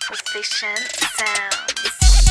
Proficient sounds.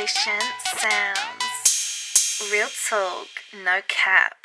Proficient sounds. Real talk, no cap.